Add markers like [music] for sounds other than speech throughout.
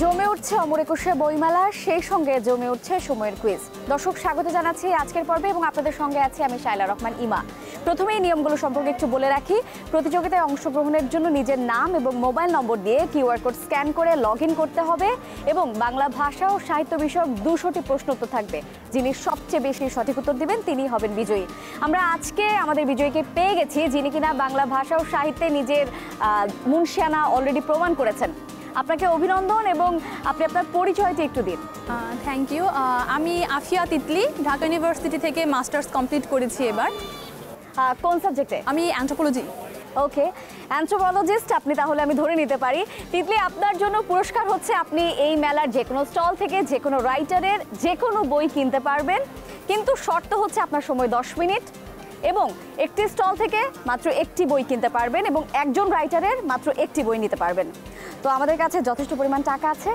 জমে উঠছে অমর একুশে বইমেলা, সেই সঙ্গে জমে উঠছে সময়ের কুইজ দর্শক, স্বাগত জানাচ্ছি আজকের পর্বে এবং আপনাদের সঙ্গে আছি আমি শাইলা রহমান ইমা। প্রথমেই নিয়মগুলো সম্পর্কে একটু বলে রাখি। প্রতিযোগিতায় অংশগ্রহণের জন্য নিজের নাম এবং মোবাইল নম্বর দিয়ে কিউআর কোড স্ক্যান করে লগ করতে হবে এবং বাংলা ভাষা ও সাহিত্য বিষয়ক দুশোটি প্রশ্ন উত্তর থাকবে। যিনি সবচেয়ে বেশি সঠিক উত্তর দিবেন, তিনি হবেন বিজয়ী। আমরা আজকে আমাদের বিজয়ীকে পেয়ে গেছি, যিনি কিনা বাংলা ভাষা ও সাহিত্যে নিজের মুনশিয়ানা অলরেডি প্রমাণ করেছেন। আপনাকে অভিনন্দন এবং আপনি আপনার পরিচয়টি একটু দিন। থ্যাংক ইউ আমি আফিয়া তিতলি ঢাকা ইউনিভার্সিটি থেকে মাস্টার্স কমপ্লিট করেছি এবার। কোন সাবজেক্টে আমি অ্যান্থ্রোপোলজি ওকে অ্যান্থ্রোপোলজিস্ট আপনি তাহলে আমি ধরে নিতে পারি। তিতলি আপনার জন্য পুরস্কার হচ্ছে আপনি এই মেলার যে কোনো স্টল থেকে যে কোনো রাইটারের যে কোনো বই কিনতে পারবেন। কিন্তু শর্ত হচ্ছে আপনার সময় দশ মিনিট। এবং একটি স্টল থেকে মাত্র একটি বই কিনতে পারবেন এবং একজন রাইটারের মাত্র একটি বই নিতে পারবেন। তো আমাদের কাছে যথেষ্ট পরিমাণ টাকা আছে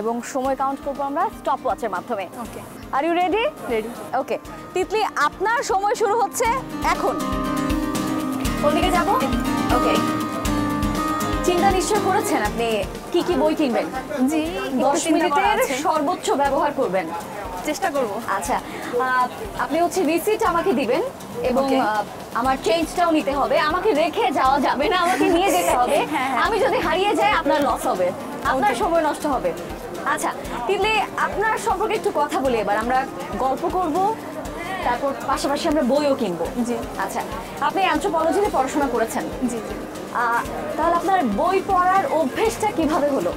এবং সময় কাউন্ট করব আমরা স্টপ ওয়াচের মাধ্যমে। Okay are you ready ready okay Titli আপনার সময় শুরু হচ্ছে এখন। কোন দিকে যাব? ওকে চিন্তা নিশ্চয় করেছেন? আপনি কি কি বই কিনবেন? জি দশ মিনিটের সর্বোচ্চ ব্যবহার করবেন। চেষ্টা করব। আচ্ছা আপনি হচ্ছে রিসিট আমাকে দিবেন এবং আমার চেঞ্জটাও নিতে হবে। আমাকে রেখে যাওয়া যাবে না আমাকে নিয়ে [laughs] যেতে হবে। হ্যাঁ, হ্যাঁ। আমি যদি হারিয়ে যাই আপনার লস হবে। আপনার সময় নষ্ট হবে। আচ্ছা তিতলি আপনার সম্পর্কে একটু কথা বলি এবার। আমরা গল্প করব তারপর পাশাপাশি আমরা বইও কিনবো। জি। আচ্ছা আপনি অ্যান্থ্রোপোলজিতে পড়াশোনা করেছেন। জি জি। তাহলে আপনার বই পড়ার অভ্যেসটা কীভাবে হলো?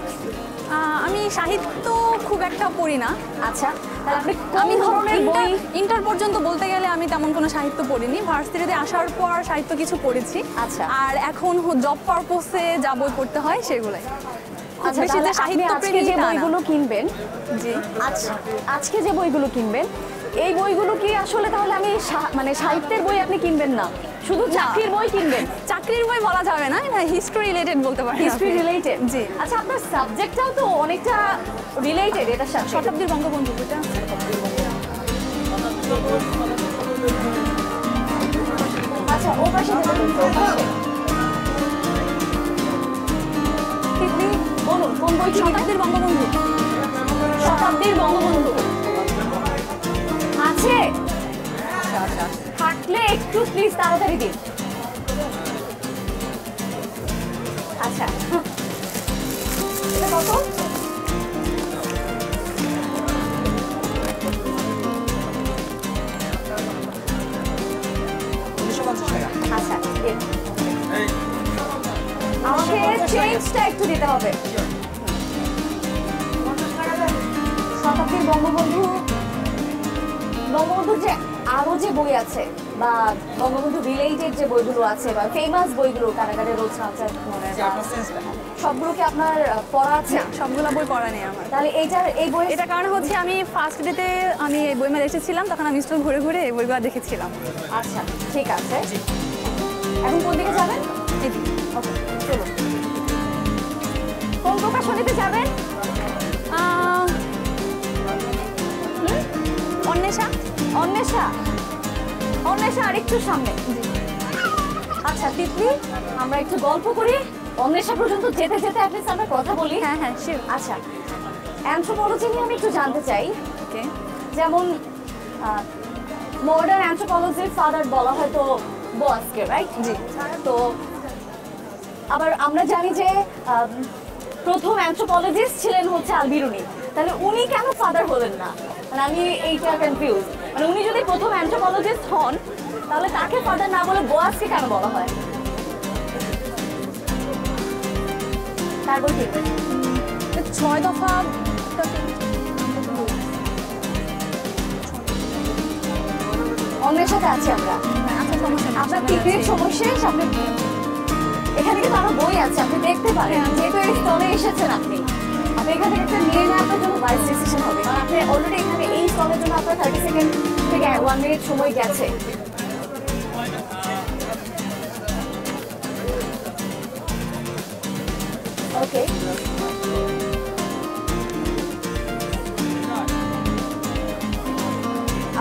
আমি সাহিত্য খুব একটা পড়ি না। আচ্ছা তাহলে আপনি আমি ধরনের বই ইন্টার পর্যন্ত বলতে গেলে আমি তেমন কোনো সাহিত্য পড়িনি। ভার্সিটিতে আসার পর সাহিত্য কিছু পড়েছি। আচ্ছা। আর এখন জব পারপোসে যা বই পড়তে হয় সেগুলাই। আচ্ছা সাহিত্য আজকে যে বইগুলো কিনবেন জি। আচ্ছা আজকে যে বইগুলো কিনবেন এই বইগুলো কি আসলে তাহলে আমি মানে সাহিত্যের বই আপনি কিনবেন না? শুধু চাকরির বই কিনবেন? চাকরির বই বলা যাবে না এটা হিস্ট্রি রিলেটেড বলতে পারি হিস্ট্রি রিলেটেড জি। আচ্ছা আপনার সাবজেক্টটাও তো অনেকটা রিলেটেড এটা শতাব্দীর বঙ্গবন্ধু বইটা আচ্ছা ও পাশে বলুন কোন বই শতাব্দীর বঙ্গবন্ধু। শতাব্দীর বঙ্গবন্ধু একটু প্লিজ তাড়াতাড়ি দিন। আচ্ছা। আচ্ছা আমাকে চেঞ্জটা একটু দিতে হবে। বঙ্গবন্ধু, বঙ্গবন্ধুর যে আরও যে বই আছে বা বঙ্গবন্ধু রিলেটেড যে বইগুলো আছে বা ফেমাস বইগুলো কারাগারে রোজ রাজা সবগুলো কি আপনার পড়া আছে? সবগুলো বই পড়া নেই আমার। তাহলে এইটার এই বই এটা কারণ হচ্ছে আমি ফার্স্ট ডেতে আমি এই বইমেলা এসেছিলাম তখন আমি স্টল ঘুরে ঘুরে এই বইগুলো দেখেছিলাম। আচ্ছা ঠিক আছে। এখন কোন দিকে যাবেন। ওকে চলুন। কোন প্রকাশনীতে যাবেন? অন্বেষা। অন্বেষা? অন্বেষা আরেকটু সামনে। আচ্ছা তিতলি আমরা একটু গল্প করি। অন্বেষা পর্যন্ত যেতে যেতে অ্যাটলিস্ট আমরা কথা বলি। হ্যাঁ হ্যাঁ শিওর আচ্ছা অ্যান্থ্রোপোলজি নিয়ে আমি একটু জানতে চাই। ওকে। যেমন মডার্ন অ্যান্থ্রোপোলজির ফাদার বলা হয় তো বোয়াসকে রাইট জি। তো আবার আমরা জানি যে প্রথম অ্যান্থ্রোপোলজিস্ট ছিলেন হচ্ছে আলবিরুনি। তাহলে উনি কেন ফাদার হলেন না? মানে আমি এইটা কনফিউজ মানে উনি যদি প্রথম অ্যান্থ্রোপোলজিস্ট হন, তাহলে তাকে ফাদার না বলে বোয়াসকে কেন বলা হয়? ছয় অন্যের সাথে আছি আমরা। আপনার। আপনি এখানে কিন্তু আরও বই আছে, আপনি দেখতে পারেন। যেহেতু এসেছেন আপনি আপনি এখান থেকে একটা নিয়ে নেওয়া জন্য আপনি অলরেডি এখানে এই জন্য আপনার থার্টি সেকেন্ড থেকে ওয়ান মিনিট সময় গেছে। ওকে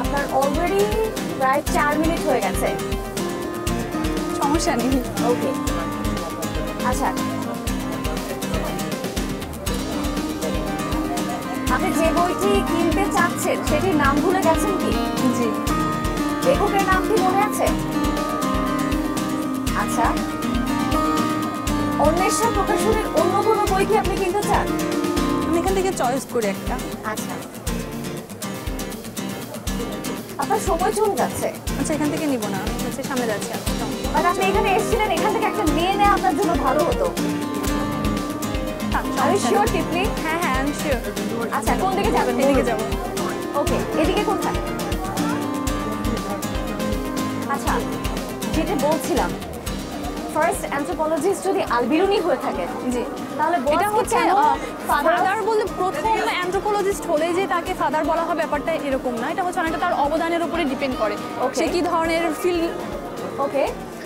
আপনার অলরেডি প্রায় চার মিনিট হয়ে গেছে। সমস্যা নেই। ওকে আচ্ছা। যে বইটি কিনতে চাচ্ছেন সেটির নাম ভুলে গেছেন কি? জি। লেখকের নাম কি মনে আছে? আচ্ছা। অন্বেষা প্রকাশনের অন্য কোনো বই কি আপনি কিনতে চান? আমি এখান থেকে চয়েস করি একটা। আচ্ছা। আপনার সময় চলে যাচ্ছে। আচ্ছা এখান থেকে নিব না। হচ্ছে সামনে যাচ্ছি আচ্ছা মানে আপনি এখানে এসেছিলেন এখান থেকে একটা নিয়ে নেওয়া আপনার জন্য ভালো হতো। আমি শিওর টিপলি হ্যাঁ শিওর আচ্ছা কোন দিকে যাবেন? এদিকে যাব। ওকে এদিকে কোনখানে আচ্ছা যেটা বলছিলাম ফার্স্ট অ্যান্থ্রোপোলজিস্ট যদি আলবিরুনি হয়ে থাকেন জি তাহলে এটা হচ্ছে ফাদার ফাদার বলে প্রথম অ্যান্থ্রোপোলজিস্ট হলেই যে তাকে ফাদার বলা হবে ব্যাপারটা এরকম না। এটা হচ্ছে অনেকটা তার অবদানের উপরে ডিপেন্ড করে. সে কি ধরনের ফিল্ড ওকে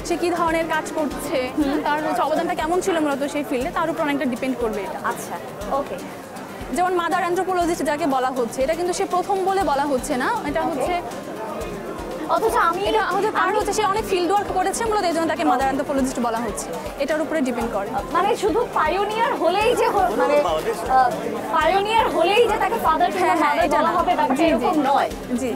সে কি ধরনের কাজ করছে তার হচ্ছে অবদানটা কেমন ছিল মূলত সেই ফিল্ডে তার উপর অনেকটা ডিপেন্ড করবে এটা। আচ্ছা ওকে যেমন মাদার অ্যান্থ্রোপোলজিস্ট যাকে বলা হচ্ছে এটা কিন্তু সে প্রথম বলে বলা হচ্ছে না এটা হচ্ছে অথচ আমি এটা হচ্ছে তার হচ্ছে সে অনেক ফিল্ড ওয়ার্ক করেছে মূলত এই জন্য তাকে মাদার অ্যান্থ্রোপোলজিস্ট বলা হচ্ছে। এটার উপরে ডিপেন্ড করে। মানে শুধু পায়োনিয়ার হলেই যে মানে পায়োনিয়ার হলেই যে তাকে ফাদার হ্যাঁ, হ্যাঁ, এটা না। হবে জি, জি। এরকম নয়। জি।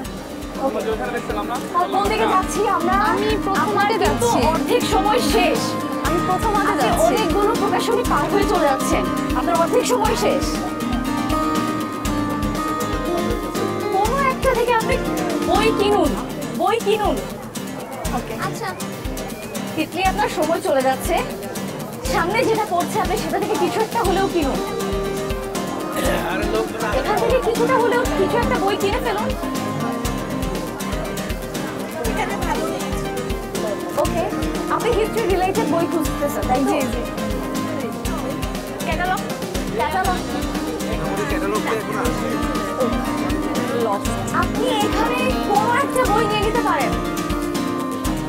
কোন দিকে যাচ্ছি আমরা? আমি প্রথম যাচ্ছি। অর্ধেক সময় শেষ। আমি প্রথম আগে যাচ্ছি। অনেকগুলো প্রকাশনী পার হয়ে চলে যাচ্ছেন আপনার অর্ধেক সময় শেষ। বই কিনুন বই কিনুন। ওকে। আচ্ছা তিতলি আপনার সময় চলে যাচ্ছে। সামনে যেটা পড়ছে আপনি সেটা থেকে কিছু একটা হলেও কিনুন। এখান থেকে কিছুটা হলেও কিছু একটা বই কিনে ফেলুন। ওকে আপনি হিস্ট্রি রিলেটেড বই খুঁজতেছেন তাই জি জি ক্যাটালগ ক্যাটালগ আপনি এখানে কোনো একটা বই নিয়ে নিতে পারেন।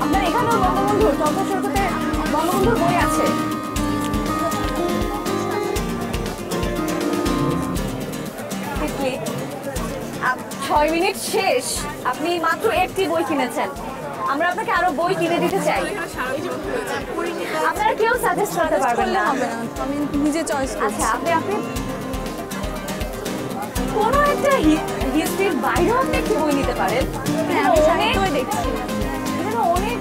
আপনার এখানেও বঙ্গবন্ধুর সৈকতের বঙ্গবন্ধুর বই আছে। ছয় মিনিট শেষ। আপনি মাত্র একটি বই কিনেছেন। আমরা আপনাকে আরও বই কিনে দিতে চাই। আপনারা কেউ সাজেস্ট করতে পারবেন না। আমি নিজে চয়েস আচ্ছা আপনি আপনি কোনো একটা হিস্ট্রির বাইরেও আপনি একটি বই নিতে পারেন। হ্যাঁ অনেক সাহিত্যই দেখছি। অনেক।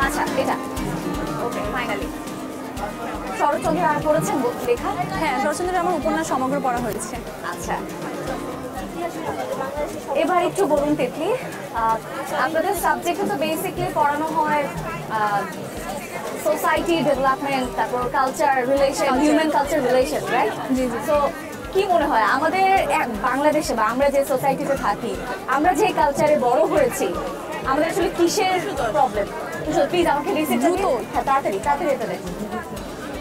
আচ্ছা এটা। ওকে ফাইনালি শরৎচন্দ্র আর পড়েছেন বই- লেখা? হ্যাঁ শরৎচন্দ্রের আমার উপন্যাস সমগ্র পড়া হয়েছে। আচ্ছা। এবার একটু বলুন তিতলি। আপনাদের সাবজেক্টে তো বেসিকলি পড়ানো হয় সোসাইটি ডেভেলপমেন্ট তারপর culture relation human culture relation right জি, জি। তো কি মনে হয়? আমাদের এক- বাংলাদেশে বা আমরা যে সোসাইটিতে থাকি আমরা যে কালচারে বড় হয়েছি আমাদের আসলে কিসের প্রবলেম প্লিজ আমাকে রিসিপ্ট। হ্যাঁ তাড়াতাড়ি তাড়াতাড়ি এটা।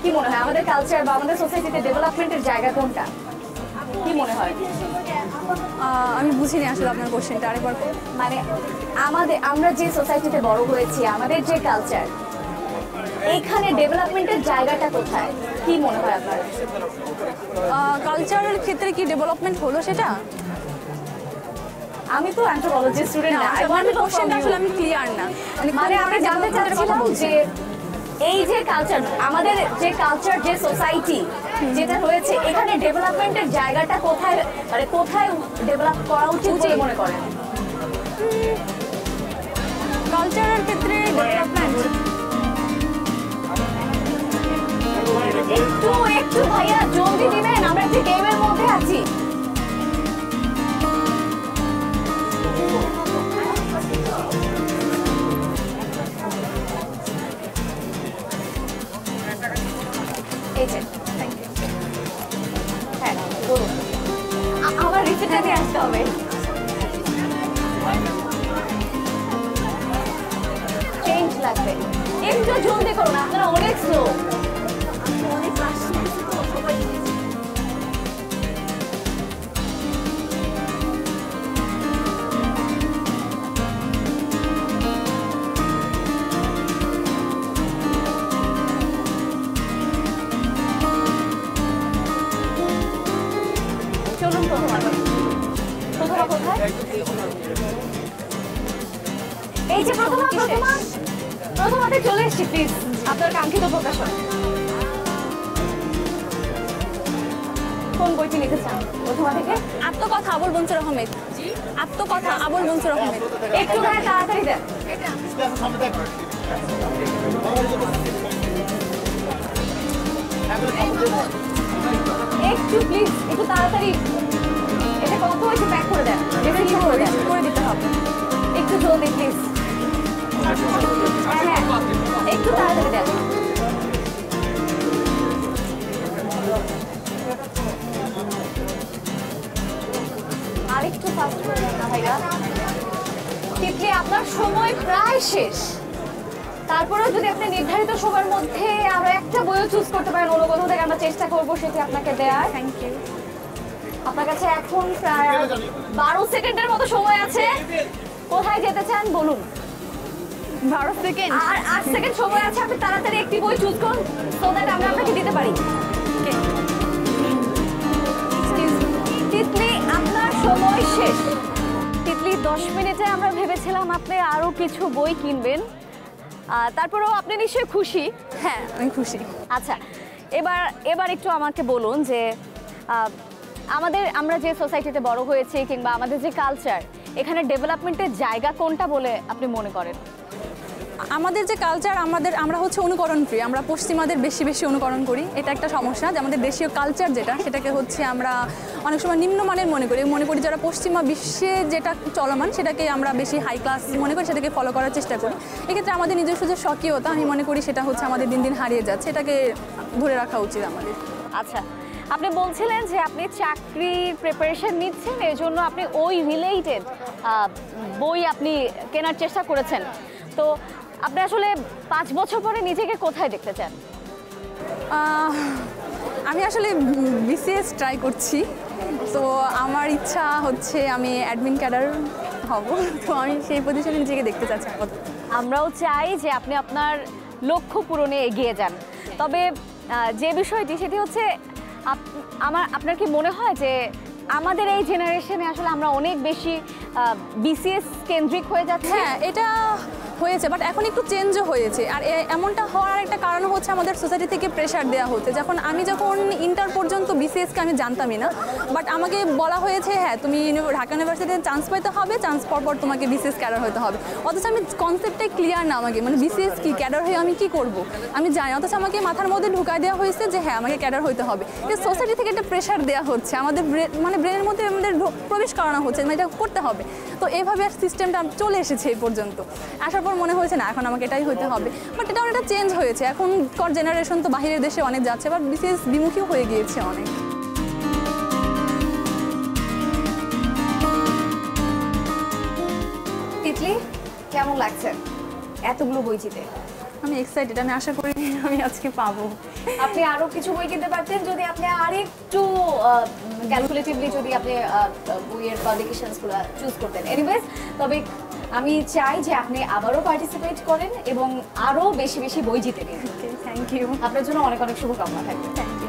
কি মনে হয়? আমাদের কালচার বা আমাদের সোসাইটিতে ডেভেলপমেন্টের জায়গা কোনটা? কি মনে হয়? আমি বুঝিনি আসলে আপনার কোশ্চেনটা আরেকবার মানে আমাদের আমরা যে সোসাইটিতে বড় হয়েছি আমাদের যে কালচার এইখানে ডেভেলপমেন্টের জায়গাটা কোথায়? কি মনে হয় আপনার? কালচারের ক্ষেত্রে কি ডেভেলপমেন্ট হলো সেটা? আমি তো অ্যান্থ্রোপোলজি স্টুডেন্ট না কোশ্চেনটা আসলে আমি ক্লিয়ার না। মানে আমরা জানতে চাচ্ছিলাম যে এই যে কালচার আমাদের যে কালচার যে সোসাইটি যেটা রয়েছে এখানে ডেভেলপমেন্টের জায়গাটা কোথায় মানে কোথায় ডেভেলপ করা উচিত বলে মনে করেন? কালচারের ক্ষেত্রে ডেভেলপমেন্ট একটু একটু ভাইয়া জলদি দিবেন, আমরা একটু গেমের মধ্যে আছি. হ্যাঁ আমার রিসিপ্টটা আসতে হবে। চেঞ্জ লাগবে। একটু জলদি করুন, আপনারা অনেক স্লো এই যে প্রথমা প্রথমা। প্রথমতে চলে এসেছি প্লিজ আপনার কাঙ্ক্ষিত প্রকাশন কোন বইটি নিতে চান? প্রথমা থেকে? আত্মকথা আবুল মনসুর আহমেদ। আত্মকথা আবুল মনসুর আহমেদ। একটু তাড়াতাড়ি দেন। একটু প্লিজ একটু তাড়াতাড়ি। এটা কত হয়েছে? প্যাক করে দেন। এটা কি করে দিতে হবে। একটু জলদি প্লিজ একটু তাড়াতাড়ি দেন। আরেকটু ফাস্ট করে দেন না ভাইয়া তিতলি আপনার সময় প্রায় শেষ। তারপরেও যদি আপনি নির্ধারিত সময়ের মধ্যে আরও একটা বইও চুজ করতে পারেন অন্য কোথাও থেকে আমরা চেষ্টা করব সেটি আপনাকে দেওয়ার থ্যাংক ইউ আপনার কাছে এখন প্রায় বারো সেকেন্ডের মতো সময় আছে। কোথায় যেতে চান বলুন। বারো সেকেন্ড আর আট সেকেন্ড সময় আছে, আপনি তাড়াতাড়ি একটি বই চুজ করুন সো দ্যাট আমরা আপনাকে দিতে পারি। তিতলি, আপনার সময় শেষ। তিতলি, দশ মিনিটে আমরা ভেবেছিলাম আপনি আরও কিছু বই কিনবেন। তারপরেও আপনি নিশ্চয়ই খুশি। হ্যাঁ আমি খুশি। আচ্ছা এবার এবার একটু আমাকে বলুন যে আমাদের, আমরা যে সোসাইটিতে বড় হয়েছি কিংবা আমাদের যে কালচার এখানে ডেভেলপমেন্টের জায়গা কোনটা বলে আপনি মনে করেন? আমাদের যে কালচার আমাদের আমরা হচ্ছে অনুকরণ প্রিয় আমরা পশ্চিমাদের বেশি বেশি অনুকরণ করি। এটা একটা সমস্যা যে আমাদের দেশীয় কালচার যেটা, সেটাকে হচ্ছে আমরা অনেক সময় নিম্নমানের মনে করি। মনে করি যারা পশ্চিমা বিশ্বে যেটা চলমান, সেটাকে আমরা বেশি হাই ক্লাস মনে করি, সেটাকে ফলো করার চেষ্টা করি। এক্ষেত্রে আমাদের নিজস্ব যে স্বকীয়তা, আমি মনে করি সেটা হচ্ছে আমাদের দিন দিন হারিয়ে যাচ্ছে। এটাকে ধরে রাখা উচিত আমাদের। আচ্ছা আপনি বলছিলেন যে আপনি চাকরির প্রিপারেশন নিচ্ছেন এই জন্য আপনি ওই রিলেটেড বই আপনি কেনার চেষ্টা করেছেন। তো আপনি আসলে পাঁচ বছর পরে নিজেকে কোথায় দেখতে চান? আমি আসলে বিসিএস ট্রাই করছি। তো আমার ইচ্ছা হচ্ছে আমি অ্যাডমিন ক্যাডার হব। তো আমি সেই পজিশনে নিজেকে দেখতে চাচ্ছি আমরাও চাই যে আপনি আপনার লক্ষ্য পূরণে এগিয়ে যান। তবে যে বিষয়টি সেটি হচ্ছে আমার আপনার কি মনে হয় যে আমাদের এই জেনারেশনে আসলে আমরা অনেক বেশি বিসিএস কেন্দ্রিক হয়ে যাচ্ছে? হ্যাঁ এটা হয়েছে বাট এখন একটু চেঞ্জও হয়েছে। আর এমনটা হওয়ার একটা কারণ হচ্ছে আমাদের সোসাইটি থেকে প্রেশার দেওয়া হচ্ছে। যখন আমি যখন ইন্টার পর্যন্ত বিসিএসকে আমি জানতামই না বাট আমাকে বলা হয়েছে হ্যাঁ তুমি ঢাকা ইউনিভার্সিটিতে চান্স পেতে হবে চান্স পর পর তোমাকে বিসিএস ক্যাডার হতে হবে। অথচ আমি কনসেপ্টটাই ক্লিয়ার না আমাকে মানে বিসিএস কি ক্যাডার হয়ে আমি কি করব? আমি জানি, অথচ আমাকে মাথার মধ্যে ঢুকাই দেওয়া হয়েছে যে হ্যাঁ আমাকে ক্যাডার হতে হবে। সোসাইটি থেকে একটা প্রেশার দেওয়া হচ্ছে, আমাদের মানে ব্রেনের মধ্যে আমাদের প্রবেশ করানো হচ্ছে মানে এটা করতে হবে। তো এভাবে আর সিস্টেমটা চলে এসেছে এই পর্যন্ত। আসার পর মনে হয়েছে, না, এখন আমাকে এটাই হতে হবে। বাট এটা অনেকটা চেঞ্জ হয়েছে। এখন কর জেনারেশন তো বাহিরের দেশে অনেক যাচ্ছে বাট বিশেষ বিমুখীও হয়ে গিয়েছে অনেক। ইটলি কেমন লাগছে এতগুলো বই জিতে আমি এক্সাইটেড আমি আশা করি আমি আজকে পাবো। আপনি আরও কিছু বই কিনতে পারতেন যদি আপনি আরেকটু ক্যালকুলেটিভলি যদি আপনি বইয়ের পাবলিকেশনসগুলো চুজ করতেন। এনিওয়েজ তবে আমি চাই যে আপনি আবারও পার্টিসিপেট করেন এবং আরও বেশি বেশি বই জিতে নিন। থ্যাংক ইউ আপনার জন্য অনেক অনেক শুভকামনা থাকবে। থ্যাংক